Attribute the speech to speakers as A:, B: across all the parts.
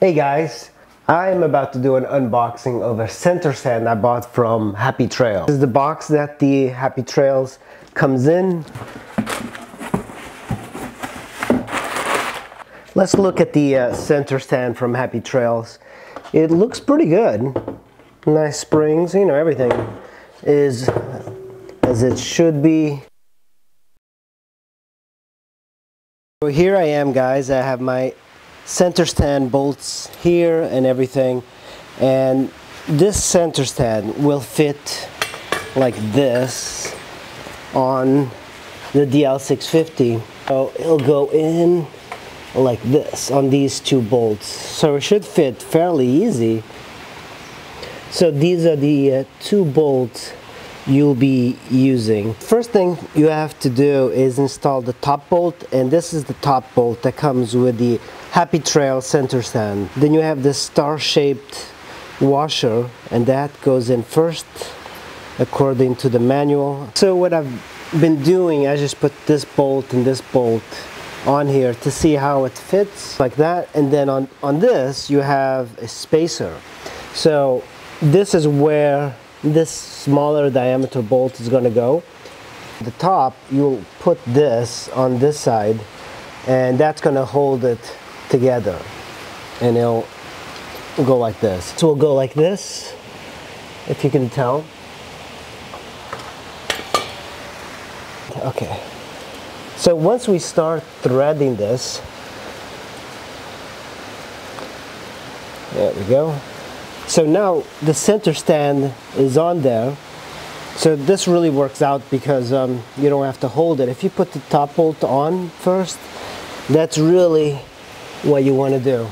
A: Hey guys, I'm about to do an unboxing of a center stand I bought from Happy Trails. This is the box that the Happy Trails comes in. Let's look at the uh, center stand from Happy Trails. It looks pretty good. Nice springs, you know, everything is as it should be. So here I am guys, I have my center stand bolts here and everything. And this center stand will fit like this on the DL650 so it'll go in like this on these two bolts. So it should fit fairly easy. So these are the uh, two bolts you'll be using. First thing you have to do is install the top bolt and this is the top bolt that comes with the Happy Trail center stand. Then you have this star-shaped washer and that goes in first according to the manual. So what I've been doing, I just put this bolt and this bolt on here to see how it fits like that and then on, on this you have a spacer. So this is where this smaller diameter bolt is going to go. The top, you'll put this on this side and that's going to hold it together and it'll go like this. So it'll go like this, if you can tell. Okay. So once we start threading this, there we go. So now the center stand is on there. So this really works out because um, you don't have to hold it. If you put the top bolt on first, that's really what you want to do.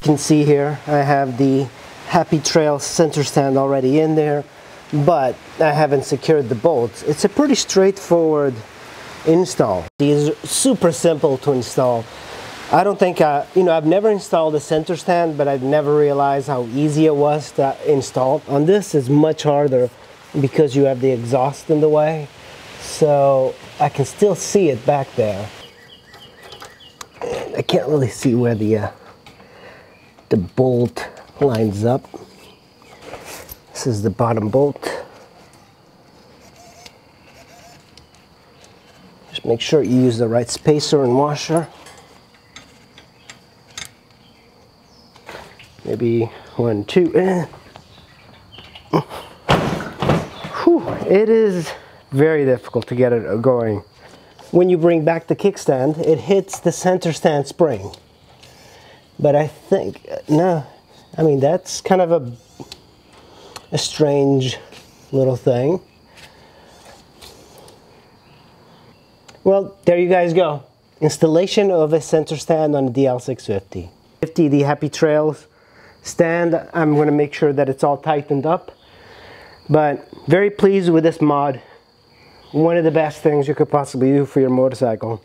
A: You can see here I have the Happy Trail center stand already in there, but I haven't secured the bolts. It's a pretty straightforward install. These are super simple to install. I don't think, I, you know, I've never installed a center stand, but I've never realized how easy it was to install. On this is much harder because you have the exhaust in the way. So I can still see it back there. I can't really see where the, uh, the bolt lines up. This is the bottom bolt. Just make sure you use the right spacer and washer. Maybe one, two. Eh. It is very difficult to get it going. When you bring back the kickstand, it hits the center stand spring. But I think, no, I mean, that's kind of a, a strange little thing. Well, there you guys go. Installation of a center stand on the DL650. 50, the Happy Trails stand, I'm to make sure that it's all tightened up. But very pleased with this mod. One of the best things you could possibly do for your motorcycle.